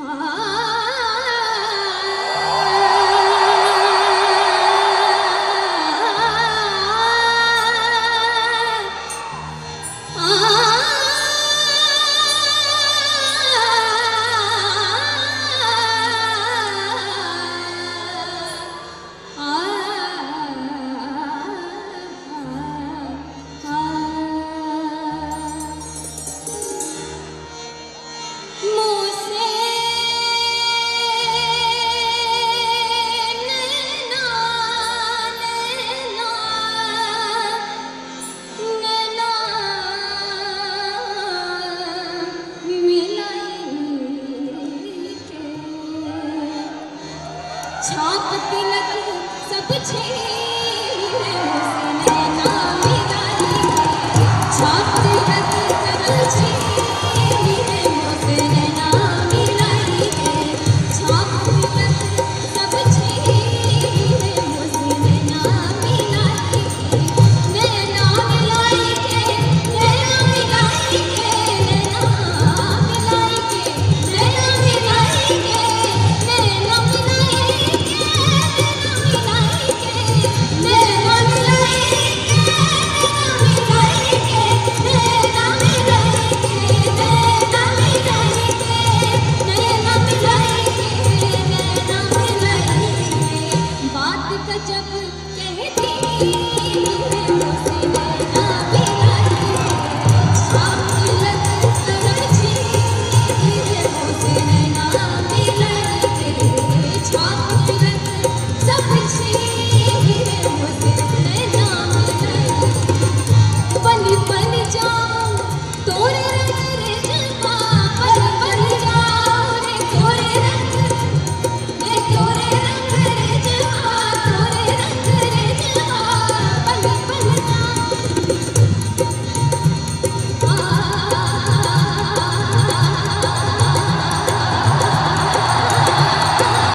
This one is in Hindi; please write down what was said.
啊。छाप तिलक सब छे